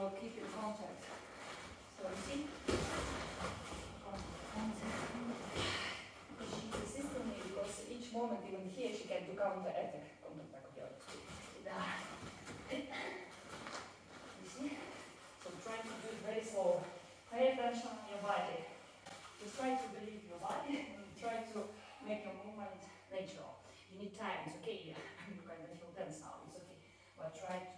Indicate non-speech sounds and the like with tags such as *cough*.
will keep in contact. So you see? She's assisting me because each moment, even here, she can do counter attack. You see? So trying to do it very slow. Pay attention on your body. Just try to believe your body *laughs* and try to make your movement natural. You need time, it's okay. *laughs* You kind of feel tense now, it's okay. But try